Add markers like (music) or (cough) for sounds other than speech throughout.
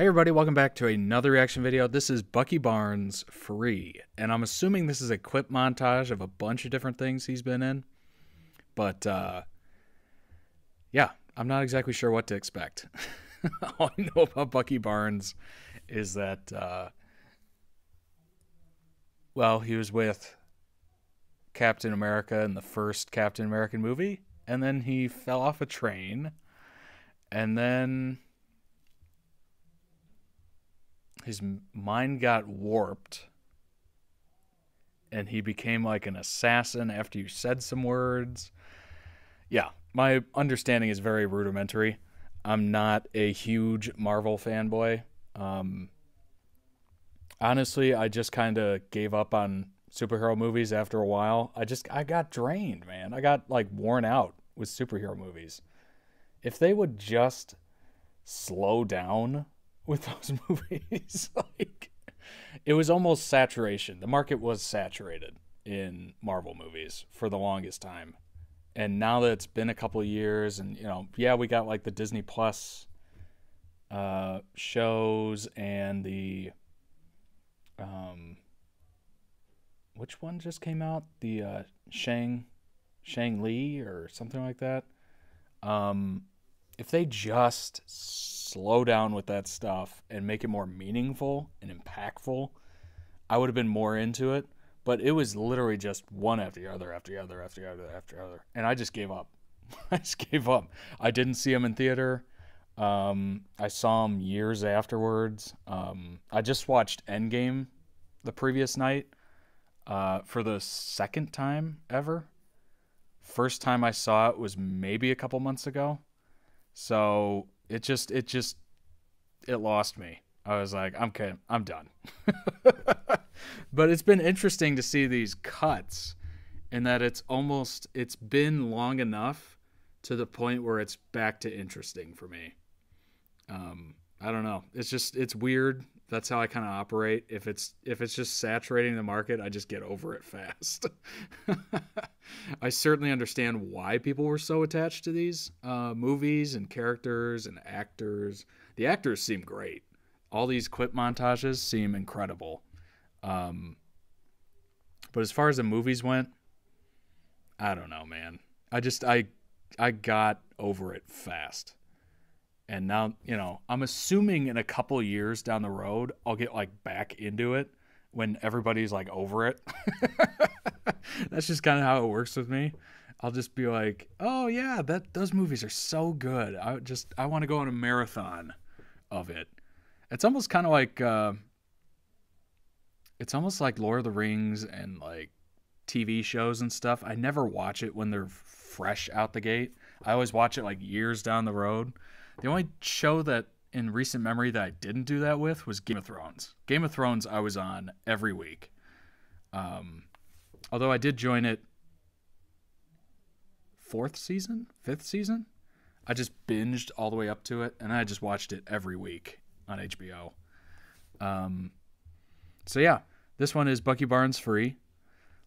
Hey everybody, welcome back to another reaction video. This is Bucky Barnes Free, and I'm assuming this is a clip montage of a bunch of different things he's been in. But uh yeah, I'm not exactly sure what to expect. (laughs) All I know about Bucky Barnes is that uh well, he was with Captain America in the first Captain American movie, and then he fell off a train, and then his mind got warped and he became like an assassin after you said some words. Yeah, my understanding is very rudimentary. I'm not a huge Marvel fanboy. Um, honestly, I just kind of gave up on superhero movies after a while. I just I got drained, man. I got like worn out with superhero movies. If they would just slow down with those (laughs) movies. (laughs) like it was almost saturation. The market was saturated in Marvel movies for the longest time. And now that it's been a couple years and you know, yeah, we got like the Disney Plus uh shows and the um which one just came out? The uh Shang Shang Li or something like that. Um if they just slow down with that stuff and make it more meaningful and impactful, I would have been more into it. But it was literally just one after the other, after the other, after the other, after the other. And I just gave up. (laughs) I just gave up. I didn't see him in theater. Um, I saw him years afterwards. Um, I just watched Endgame the previous night uh, for the second time ever. First time I saw it was maybe a couple months ago. So it just it just it lost me. I was like, I'm okay, I'm done. (laughs) but it's been interesting to see these cuts and that it's almost it's been long enough to the point where it's back to interesting for me. Um, I don't know. It's just it's weird that's how I kind of operate. If it's if it's just saturating the market, I just get over it fast. (laughs) I certainly understand why people were so attached to these uh, movies and characters and actors. The actors seem great. All these clip montages seem incredible. Um, but as far as the movies went, I don't know, man. I just I I got over it fast and now you know i'm assuming in a couple years down the road i'll get like back into it when everybody's like over it. (laughs) That's just kind of how it works with me. I'll just be like oh yeah that those movies are so good. I just i want to go on a marathon of it. It's almost kind of like uh, it's almost like lord of the rings and like tv shows and stuff. I never watch it when they're fresh out the gate. I always watch it like years down the road the only show that in recent memory that I didn't do that with was Game of Thrones. Game of Thrones I was on every week. Um, although I did join it fourth season, fifth season. I just binged all the way up to it, and I just watched it every week on HBO. Um, so yeah, this one is Bucky Barnes free.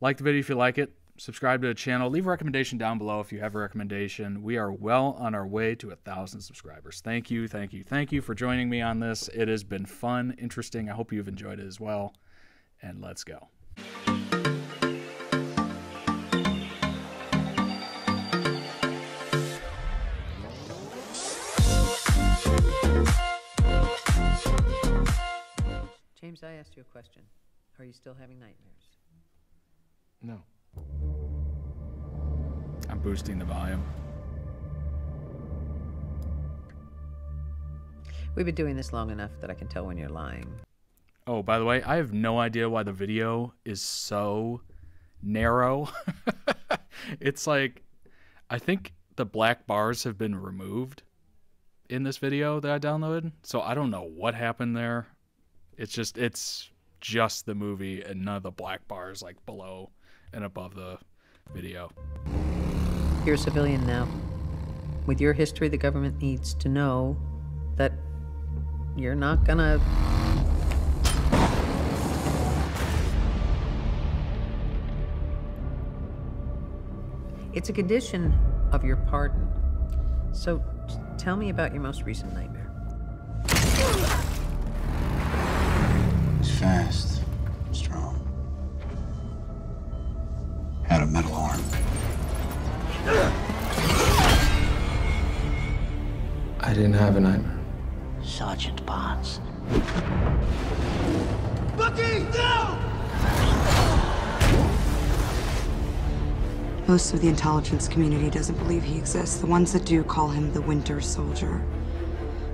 Like the video if you like it subscribe to the channel. Leave a recommendation down below if you have a recommendation. We are well on our way to a thousand subscribers. Thank you, thank you, thank you for joining me on this. It has been fun, interesting. I hope you've enjoyed it as well. And let's go. James, I asked you a question. Are you still having nightmares? No. Boosting the volume. We've been doing this long enough that I can tell when you're lying. Oh, by the way, I have no idea why the video is so narrow. (laughs) it's like, I think the black bars have been removed in this video that I downloaded. So I don't know what happened there. It's just, it's just the movie and none of the black bars like below and above the video. You're a civilian now. With your history, the government needs to know that you're not gonna. It's a condition of your pardon. So tell me about your most recent nightmare. Didn't have a nightmare. Sergeant Barnes. Bucky, no! Most of the intelligence community doesn't believe he exists. The ones that do call him the Winter Soldier.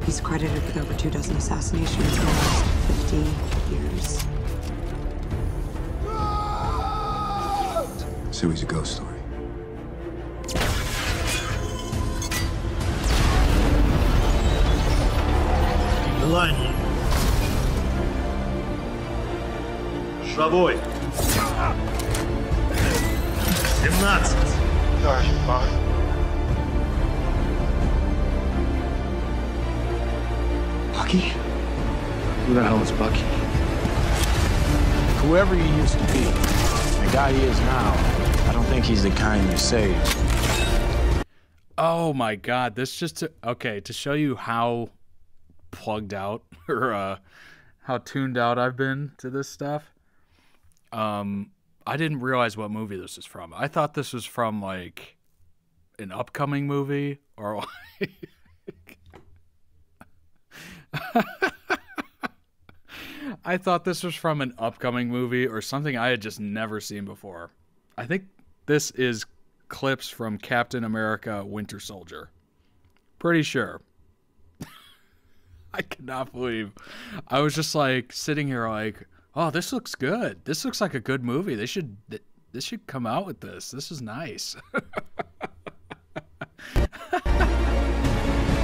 He's credited with over two dozen assassinations in the last 50 years. So he's a ghost story. Желание. Живой. 17. Bucky? Who the hell is Bucky? Whoever he used to be, the guy he is now, I don't think he's the kind you save. Oh my god, this just to, okay to show you how plugged out (laughs) or uh, how tuned out I've been to this stuff. Um, I didn't realize what movie this is from. I thought this was from like an upcoming movie or (laughs) like I thought this was from an upcoming movie or something I had just never seen before. I think this is clips from Captain America Winter Soldier. Pretty sure. I cannot believe. I was just like sitting here like, "Oh, this looks good. This looks like a good movie. They should this should come out with this. This is nice." (laughs)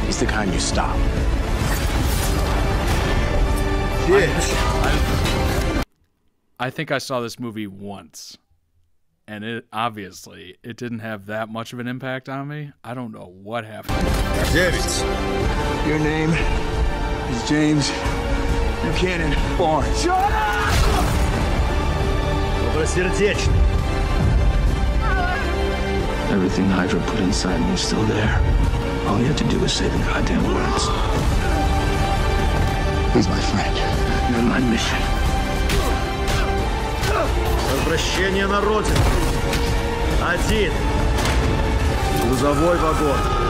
He's the kind you stop. I think I saw this movie once. And it obviously it didn't have that much of an impact on me. I don't know what happened. Your name is James Buchanan Barnes. Добросердечный. Everything Hydra put inside me is still there. All you have to do is say the goddamn words. He's my friend. You're my mission. Возвращение на родину. Один. Грузовой вагон.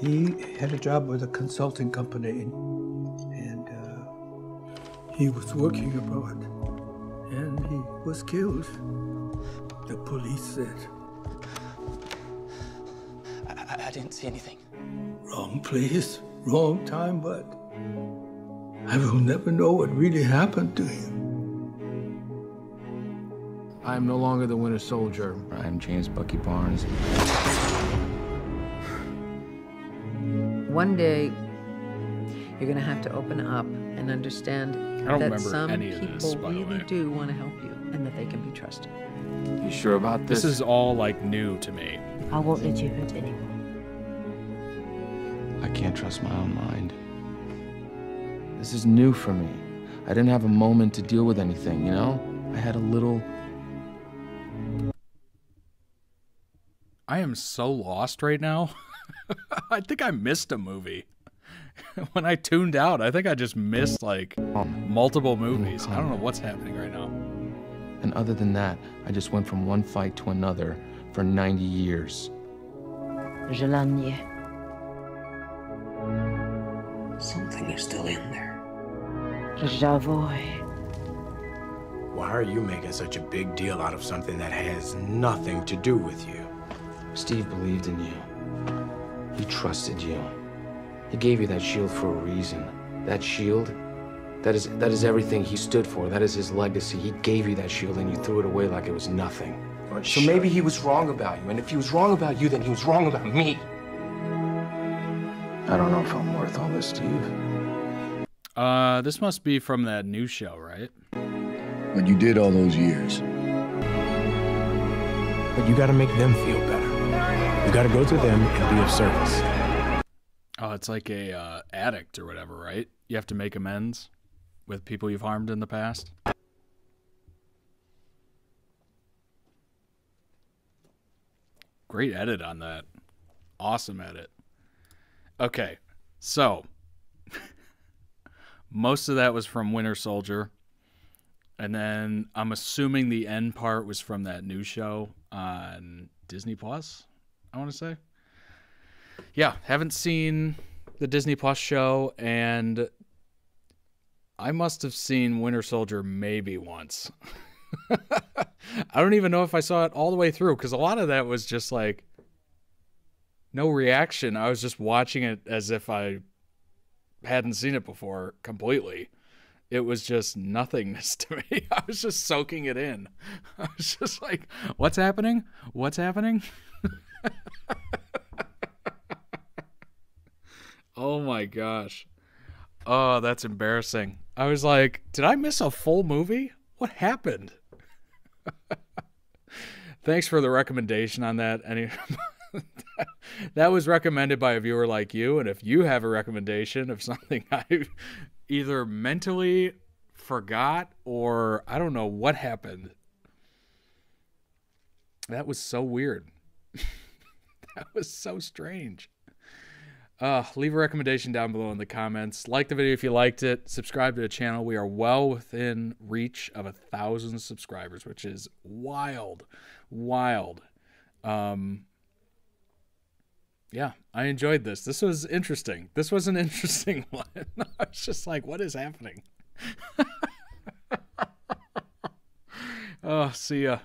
He had a job with a consulting company, and uh, he was working abroad, and he was killed. The police said, I, I didn't see anything. wrong place, wrong time, but I will never know what really happened to him. I am no longer the Winter Soldier. I am James Bucky Barnes. One day, you're going to have to open up and understand that some people this, really do want to help you and that they can be trusted. You sure about this? This is all like new to me. I won't let you hurt anyone. I can't trust my own mind. This is new for me. I didn't have a moment to deal with anything, you know? I had a little. I am so lost right now. (laughs) (laughs) I think I missed a movie. (laughs) when I tuned out, I think I just missed like multiple movies. I don't know what's happening right now. And other than that, I just went from one fight to another for 90 years. Je. Something is still in there. Javoy. Why are you making such a big deal out of something that has nothing to do with you? Steve believed in you. He trusted you. He gave you that shield for a reason. That shield, that is that is everything he stood for. That is his legacy. He gave you that shield and you threw it away like it was nothing. So maybe he was wrong about you. And if he was wrong about you, then he was wrong about me. I don't know if I'm worth all this, Steve. Uh, this must be from that new show, right? What you did all those years. But you gotta make them feel better. You gotta go to them and be of service. Oh, it's like a uh, addict or whatever, right? You have to make amends with people you've harmed in the past. Great edit on that. Awesome edit. Okay, so (laughs) most of that was from Winter Soldier. And then I'm assuming the end part was from that new show on Disney Plus, I want to say. Yeah, haven't seen the Disney Plus show, and I must have seen Winter Soldier maybe once. (laughs) I don't even know if I saw it all the way through because a lot of that was just like no reaction. I was just watching it as if I hadn't seen it before completely. It was just nothingness (laughs) to me. I was just soaking it in. (laughs) I was just like, what's happening? What's happening? Oh my gosh. Oh, that's embarrassing. I was like, did I miss a full movie? What happened? (laughs) Thanks for the recommendation on that. Any (laughs) that was recommended by a viewer like you, and if you have a recommendation of something (laughs) I either mentally forgot or I don't know what happened. That was so weird. that was so strange. Uh, leave a recommendation down below in the comments. Like the video if you liked it. Subscribe to the channel. We are well within reach of a thousand subscribers, which is wild, wild. Um, yeah, I enjoyed this. This was interesting. This was an (laughs) interesting one. (laughs) I was just like, what is happening? (laughs) oh, see ya.